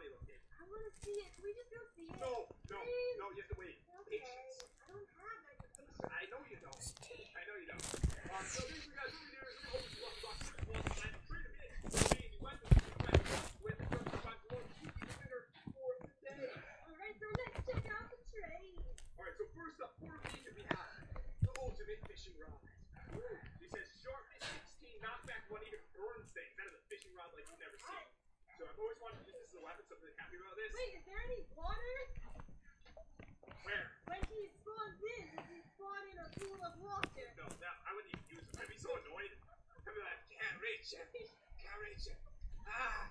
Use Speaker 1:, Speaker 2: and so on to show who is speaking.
Speaker 1: Funny looking.
Speaker 2: I want to see it. Can we just go see it?
Speaker 1: No, no,
Speaker 2: Please?
Speaker 1: no, you have to wait.
Speaker 2: Okay.
Speaker 1: Patience.
Speaker 2: I don't have that.
Speaker 1: I know you don't. I know you don't. So guys, of weapons with the first the for the day?
Speaker 2: All right, so let's check out the trade.
Speaker 1: Alright, so first up, for Legion, we have the ultimate fishing rod. He says sharpness 16, knockback 1 even burns things. That is a fishing rod like you've never seen. So I've always wanted to use this as a weapon, so I'm really happy about this.
Speaker 2: Wait, is there any water?
Speaker 1: Where?
Speaker 2: When he spawns in, does he spawn in a pool of water?
Speaker 1: No, that, I wouldn't even use it. I'd be so annoyed. I'd be like, can't reach it. Can't reach it. Ah!